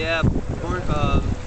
Yeah, corn, um.